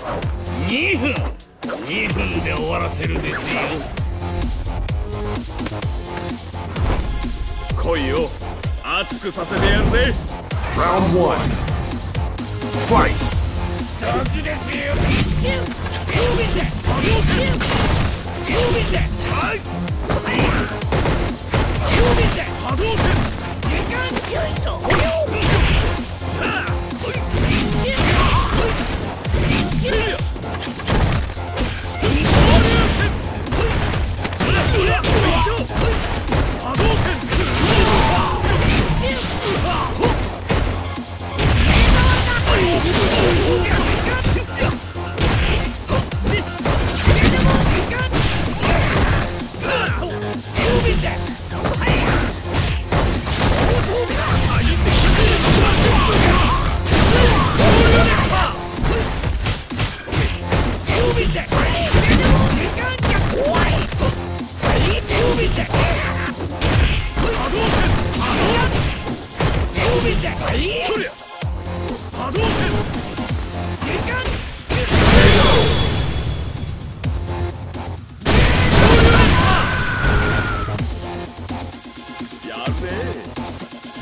2分。2分で終わらせるですよ。来いよ熱くさせてやるぜ。Round one. Fight. 時ですよ。郵便で郵便ではい。郵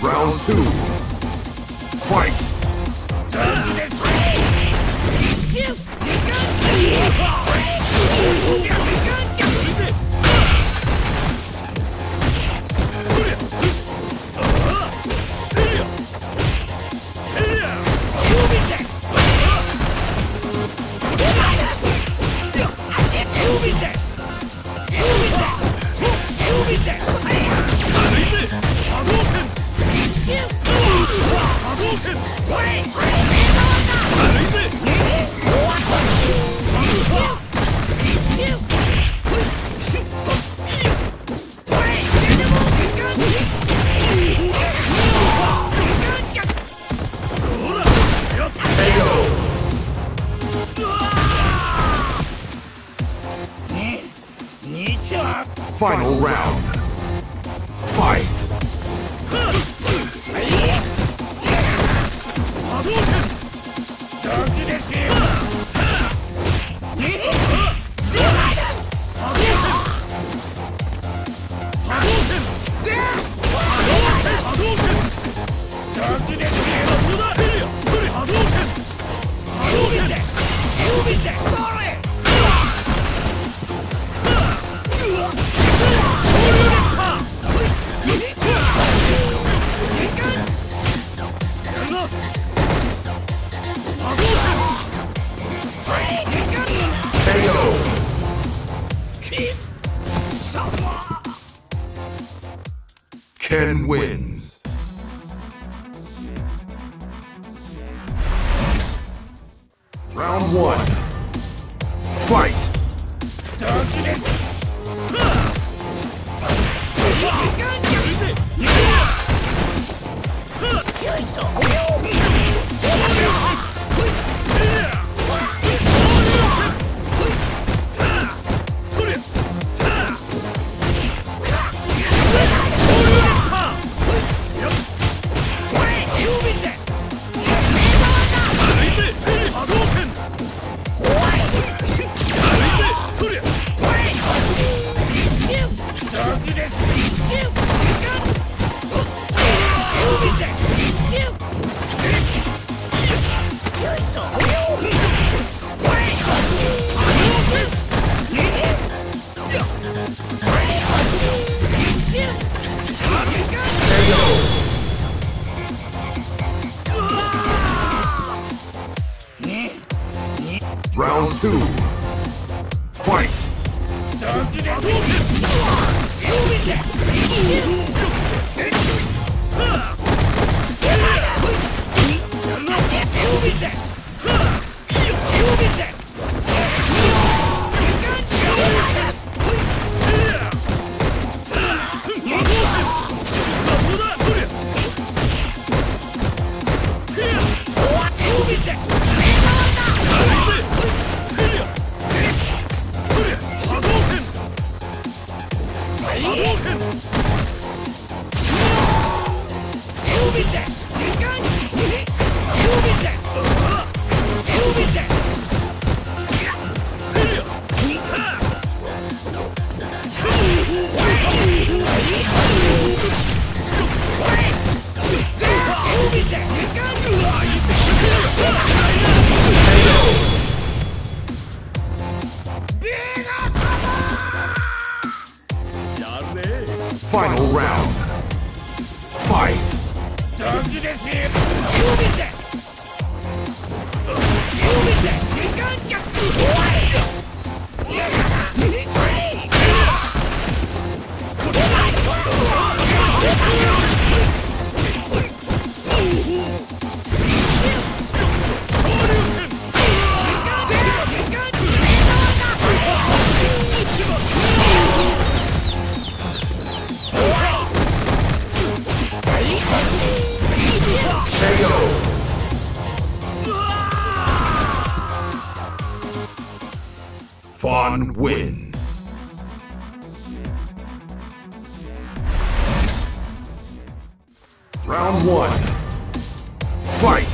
Round two. Fight. 2 Water! Round one. Fight. Round two. Fight. Move it down! Beat that! Fun win. Round one. Fight!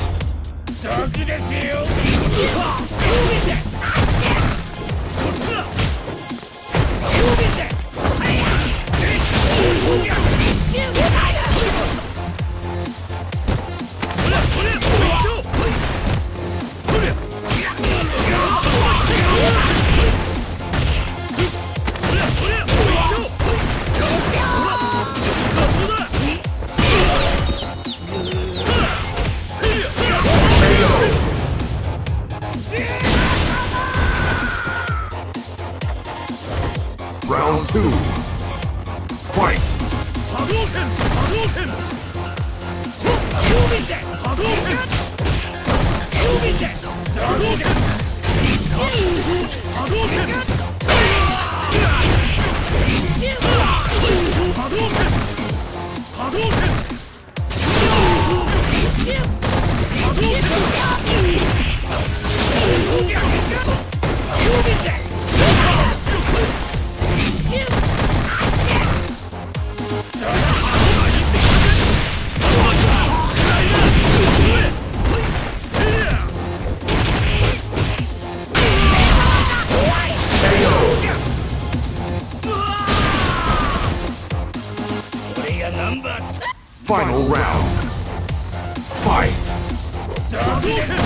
Look at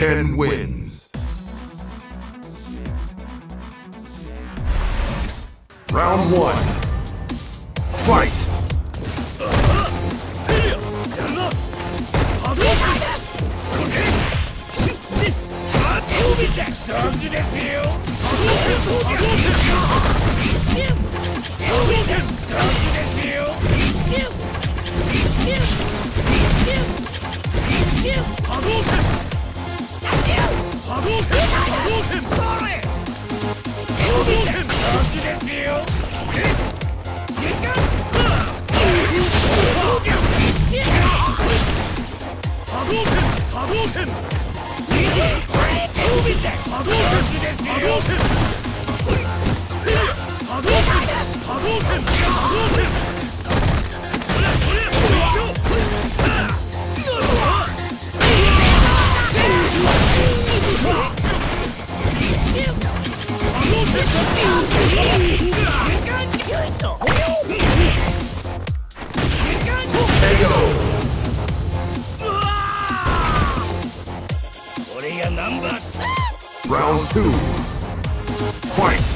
Ken Win. Two. Fight!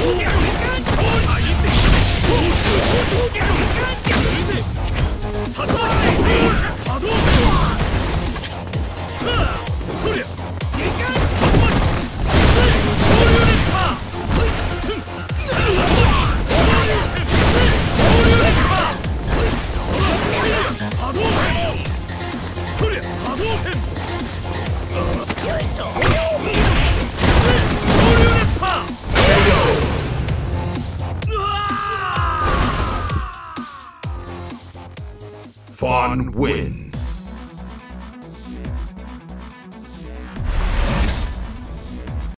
波 win.